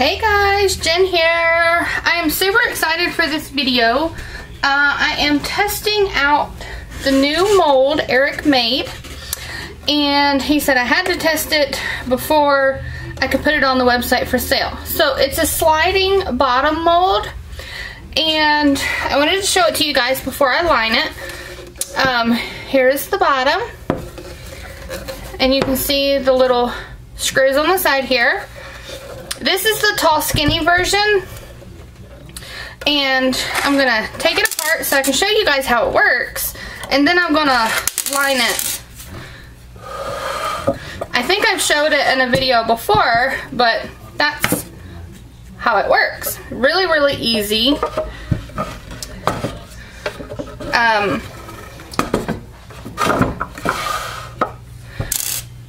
Hey guys, Jen here. I am super excited for this video. Uh, I am testing out the new mold Eric made. And he said I had to test it before I could put it on the website for sale. So it's a sliding bottom mold. And I wanted to show it to you guys before I line it. Um, here's the bottom. And you can see the little screws on the side here. This is the tall skinny version. And I'm gonna take it apart so I can show you guys how it works. And then I'm gonna line it. I think I've showed it in a video before, but that's how it works. Really, really easy. Um,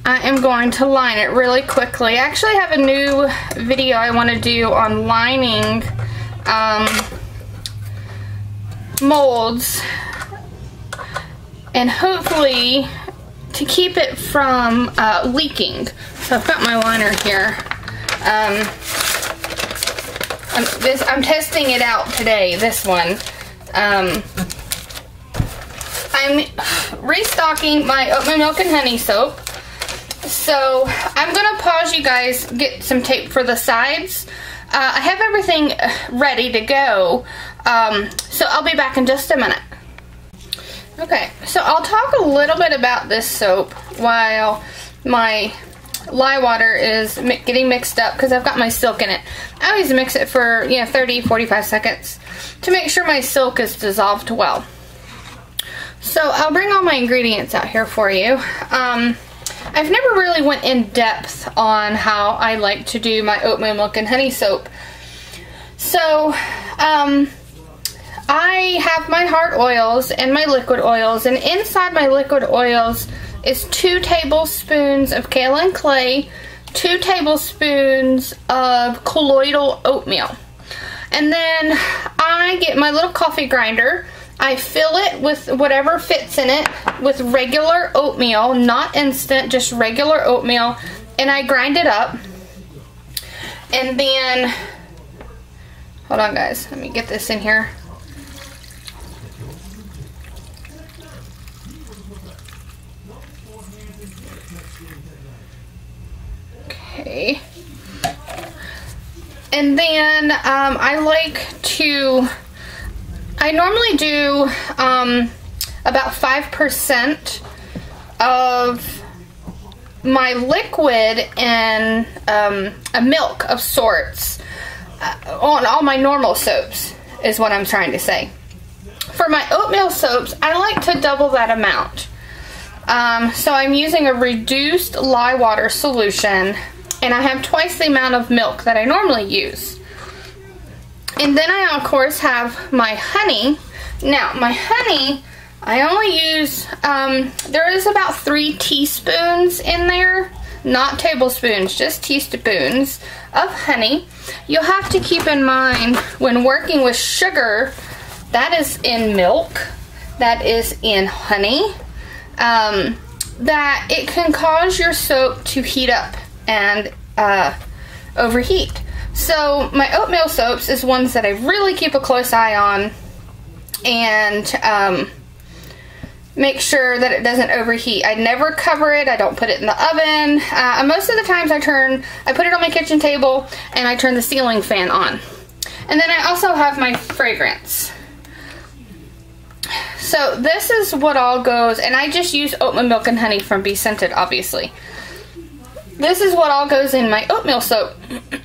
I am going to line it really quickly. I actually have a new video I want to do on lining um, molds and hopefully to keep it from uh, leaking. So I've got my liner here. Um, I'm, this, I'm testing it out today, this one. Um, I'm restocking my oatmeal milk and honey soap. So I'm to pause you guys, get some tape for the sides. Uh, I have everything ready to go, um, so I'll be back in just a minute. Okay, so I'll talk a little bit about this soap while my lye water is getting mixed up because I've got my silk in it. I always mix it for, you know, 30, 45 seconds to make sure my silk is dissolved well. So I'll bring all my ingredients out here for you. Um, I've never really went in depth on how I like to do my oatmeal milk and honey soap. So, um, I have my hard oils and my liquid oils, and inside my liquid oils is two tablespoons of kaolin clay, two tablespoons of colloidal oatmeal. And then I get my little coffee grinder I fill it with whatever fits in it with regular oatmeal, not instant, just regular oatmeal, and I grind it up. And then, hold on guys, let me get this in here. Okay. And then um, I like to I normally do um, about 5% of my liquid in um, a milk of sorts uh, on all my normal soaps is what I'm trying to say. For my oatmeal soaps, I like to double that amount. Um, so I'm using a reduced lye water solution and I have twice the amount of milk that I normally use. And then I, of course, have my honey. Now, my honey, I only use, um, there is about three teaspoons in there. Not tablespoons, just teaspoons of honey. You'll have to keep in mind when working with sugar, that is in milk, that is in honey, um, that it can cause your soap to heat up and uh, overheat. So my oatmeal soaps is ones that I really keep a close eye on and um, make sure that it doesn't overheat. I never cover it. I don't put it in the oven. Uh, most of the times I turn, I put it on my kitchen table and I turn the ceiling fan on. And then I also have my fragrance. So this is what all goes, and I just use oatmeal milk and honey from Be Scented, obviously. This is what all goes in my oatmeal soap.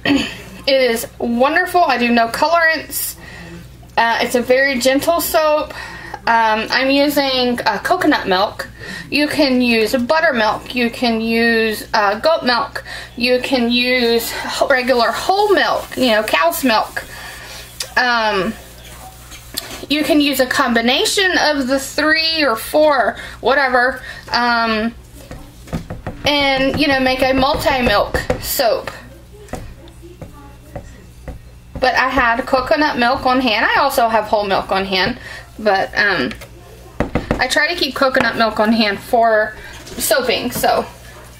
It is wonderful. I do no colorants. Uh, it's a very gentle soap. Um, I'm using uh, coconut milk. You can use buttermilk. You can use uh, goat milk. You can use regular whole milk, you know, cow's milk. Um, you can use a combination of the three or four, whatever, um, and, you know, make a multi-milk soap. But I had coconut milk on hand. I also have whole milk on hand. But um, I try to keep coconut milk on hand for soaping. So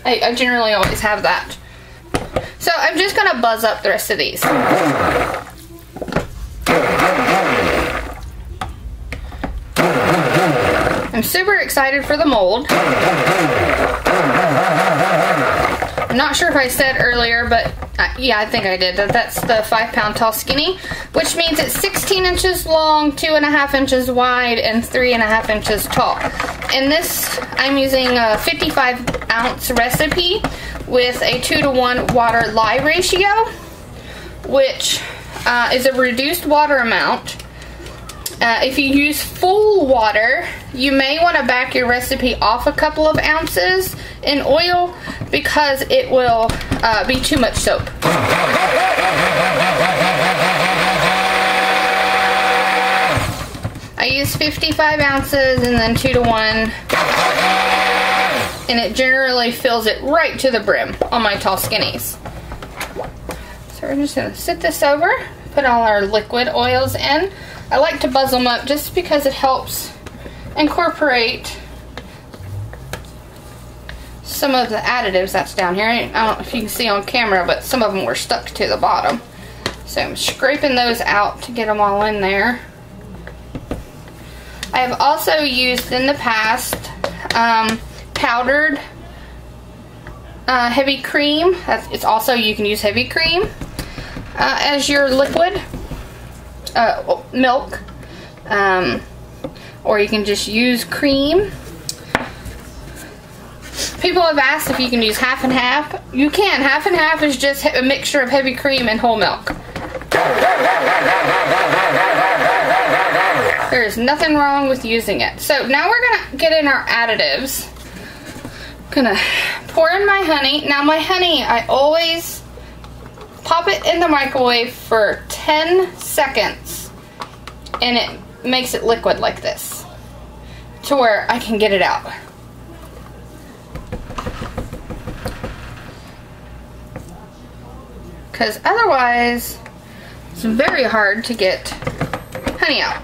I, I generally always have that. So I'm just gonna buzz up the rest of these. I'm super excited for the mold. Not sure if I said earlier, but uh, yeah, I think I did. That that's the five pound tall skinny, which means it's 16 inches long, two and a half inches wide, and three and a half inches tall. In this, I'm using a 55 ounce recipe with a two to one water lye ratio, which uh, is a reduced water amount uh, if you use full water, you may want to back your recipe off a couple of ounces in oil because it will uh, be too much soap. I use 55 ounces and then 2 to 1 and it generally fills it right to the brim on my tall skinnies. So we're just going to sit this over, put all our liquid oils in. I like to buzz them up just because it helps incorporate some of the additives that's down here. I don't know if you can see on camera, but some of them were stuck to the bottom. So I'm scraping those out to get them all in there. I have also used in the past um, powdered uh, heavy cream. it's also, you can use heavy cream uh, as your liquid uh, milk, um, or you can just use cream. People have asked if you can use half and half. You can. Half and half is just a mixture of heavy cream and whole milk. There is nothing wrong with using it. So now we're going to get in our additives. Gonna pour in my honey. Now my honey, I always pop it in the microwave for 10 seconds and it makes it liquid like this to where I can get it out. Because otherwise, it's very hard to get honey out.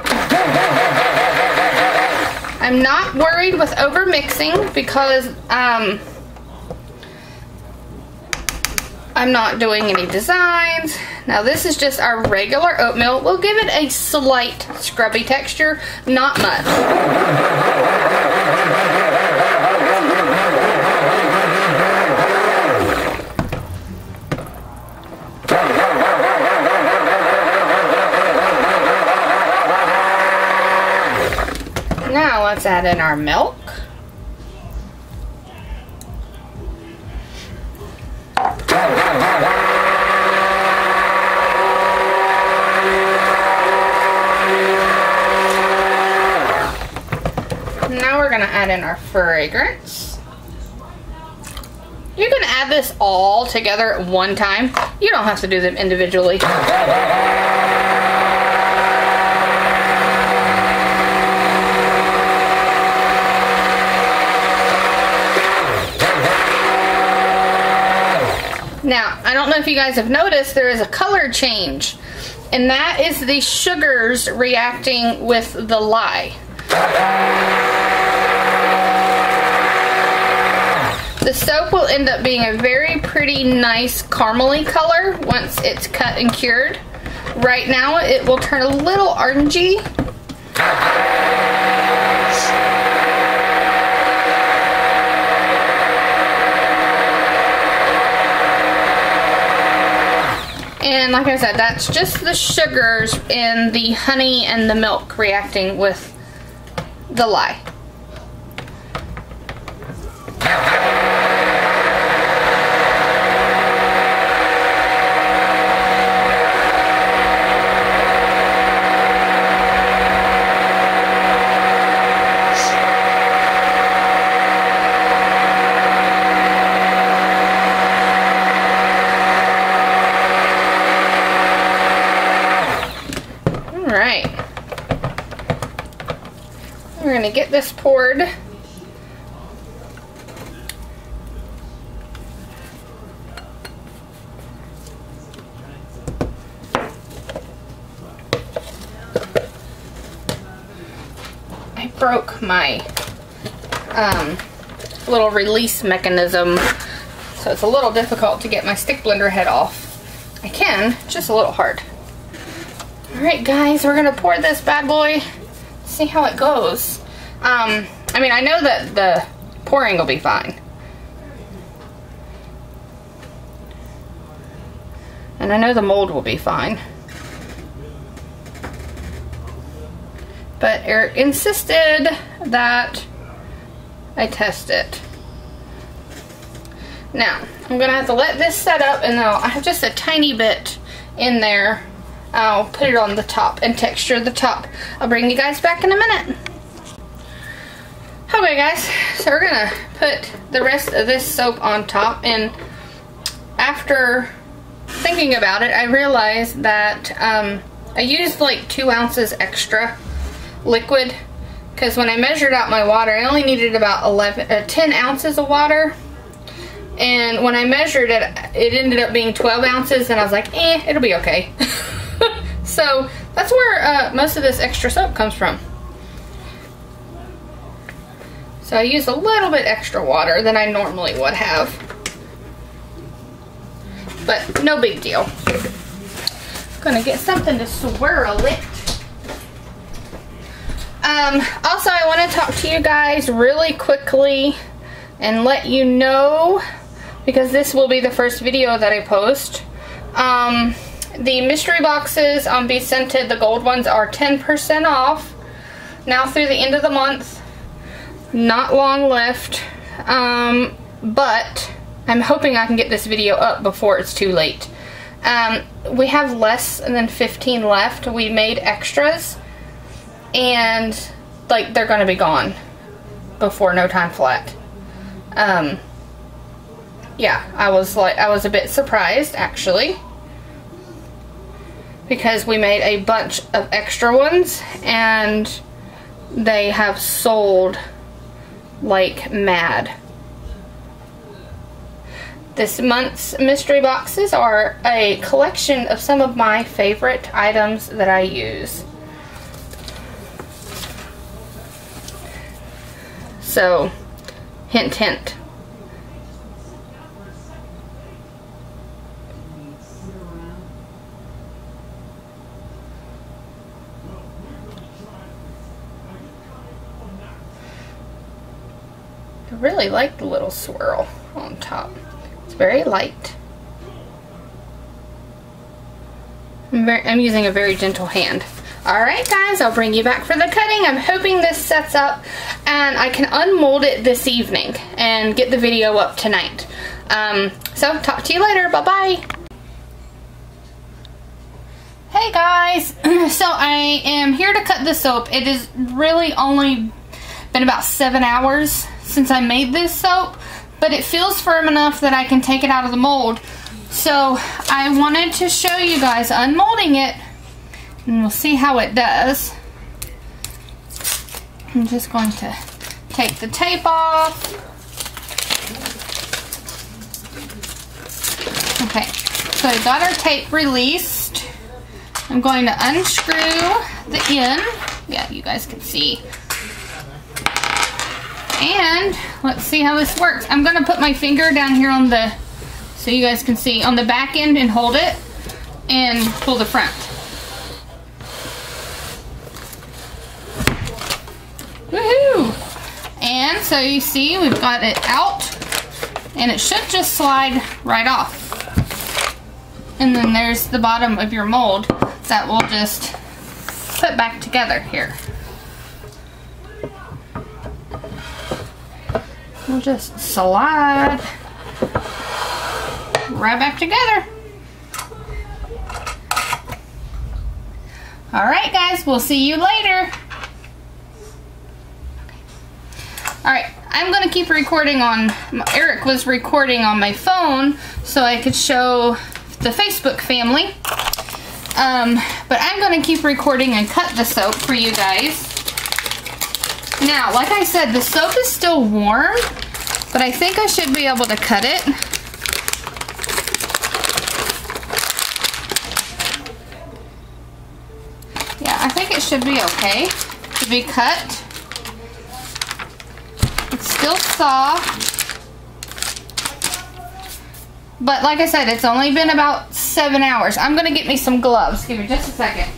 I'm not worried with over mixing because um, I'm not doing any designs. Now this is just our regular oatmeal. We'll give it a slight scrubby texture, not much. Now let's add in our milk. Gonna add in our fragrance. You can add this all together at one time. You don't have to do them individually. Now, I don't know if you guys have noticed, there is a color change. And that is the sugars reacting with the lye. The soap will end up being a very pretty nice caramely color once it's cut and cured. Right now it will turn a little orangey. And like I said, that's just the sugars in the honey and the milk reacting with the lye. Going to get this poured. I broke my um, little release mechanism so it's a little difficult to get my stick blender head off. I can, just a little hard. Alright guys, we're gonna pour this bad boy, see how it goes. Um, I mean, I know that the pouring will be fine. And I know the mold will be fine. But Eric insisted that I test it. Now, I'm going to have to let this set up and I'll, I have just a tiny bit in there. I'll put it on the top and texture the top. I'll bring you guys back in a minute. Okay guys, so we're to put the rest of this soap on top and after thinking about it, I realized that um, I used like two ounces extra liquid because when I measured out my water, I only needed about 11, uh, 10 ounces of water. And when I measured it, it ended up being 12 ounces, and I was like, eh, it'll be okay. so that's where uh, most of this extra soap comes from. So I use a little bit extra water than I normally would have. But no big deal. Gonna get something to swirl it. Um, also, I want to talk to you guys really quickly and let you know, because this will be the first video that I post. Um, the mystery boxes on Be Scented, the gold ones, are 10% off now through the end of the month. Not long left, um, but I'm hoping I can get this video up before it's too late. Um, we have less than 15 left. We made extras and like they're gonna be gone before no time flat um yeah I was like I was a bit surprised actually because we made a bunch of extra ones and they have sold like mad this month's mystery boxes are a collection of some of my favorite items that I use So, hint, hint. Really like the little swirl on top. It's very light. I'm, very, I'm using a very gentle hand. Alright guys, I'll bring you back for the cutting. I'm hoping this sets up and I can unmold it this evening and get the video up tonight. Um, so, talk to you later. Bye-bye. Hey guys, so I am here to cut the soap. It has really only been about seven hours since I made this soap, but it feels firm enough that I can take it out of the mold. So I wanted to show you guys unmolding it and we'll see how it does. I'm just going to take the tape off. Okay, so I got our tape released. I'm going to unscrew the end. Yeah, you guys can see. And let's see how this works. I'm going to put my finger down here on the, so you guys can see, on the back end and hold it and pull the front. Woohoo! And so you see we've got it out and it should just slide right off. And then there's the bottom of your mold that we'll just put back together here. We'll just slide right back together. Alright guys, we'll see you later. Alright, I'm going to keep recording on, Eric was recording on my phone so I could show the Facebook family. Um, but I'm going to keep recording and cut the soap for you guys. Now, like I said, the soap is still warm, but I think I should be able to cut it. Yeah, I think it should be okay to be cut It's still soft. But like I said, it's only been about seven hours. I'm gonna get me some gloves. Give me just a second.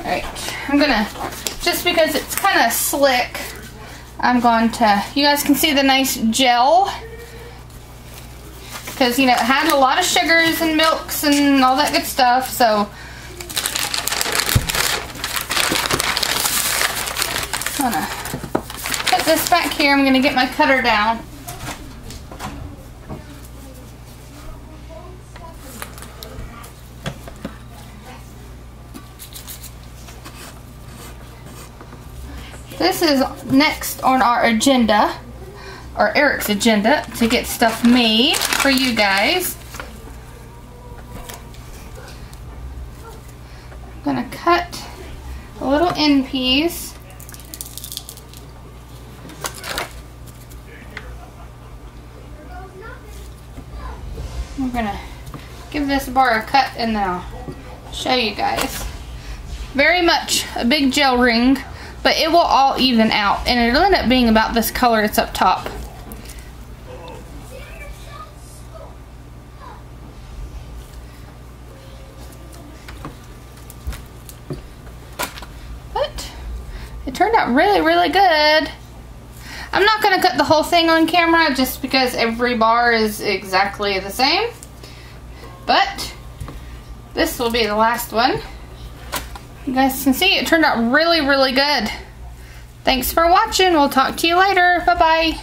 Alright, I'm gonna, just because it's kind of slick, I'm going to, you guys can see the nice gel. Because you know it had a lot of sugars and milks and all that good stuff so. I'm gonna put this back here. I'm gonna get my cutter down This is next on our agenda or Eric's agenda to get stuff made for you guys. I'm gonna cut a little end piece. I'm gonna give this bar a cut and then I'll show you guys. Very much a big gel ring, but it will all even out and it'll end up being about this color that's up top. But it turned out really, really good. I'm not going to cut the whole thing on camera just because every bar is exactly the same. But this will be the last one. You guys can see it turned out really, really good. Thanks for watching. We'll talk to you later. Bye-bye.